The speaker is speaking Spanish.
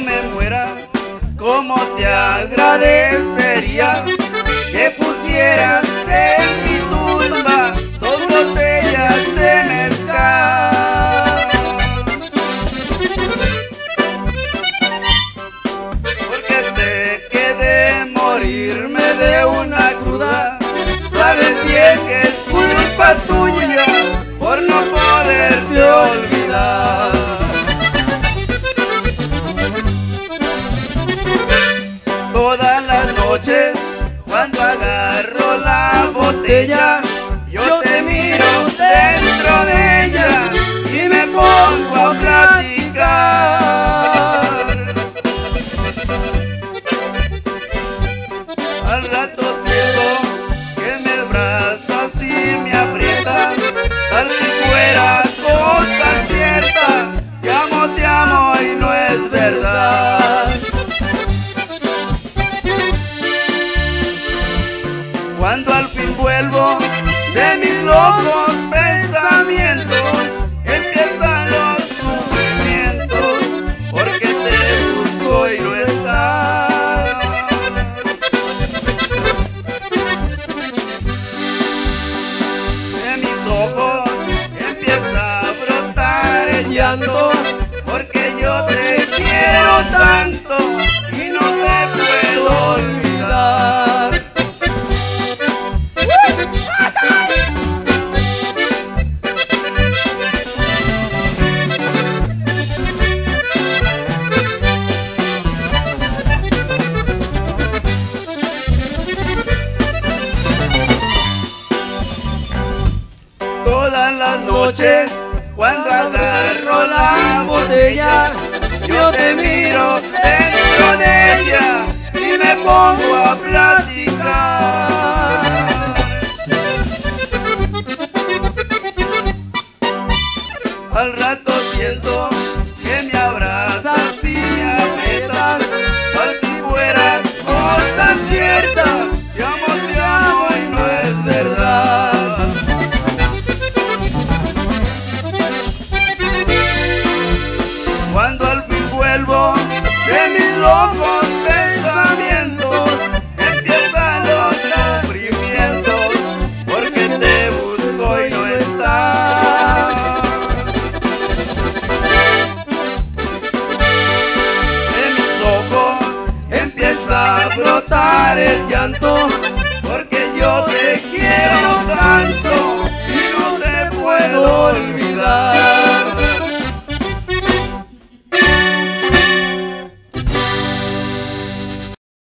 me muera, ¿cómo te agradecería que pusieras botella yo te miro dentro de ella y me pongo a platicar. Al rato siento que me abrazas y me aprietas, tal si fuera cosa cierta. Te amo, te amo y no es verdad. Cuando al vuelvo de mis locos Todas las noches cuando agarro la botella yo te miro dentro de ella y me pongo a platicar. Brotar el llanto,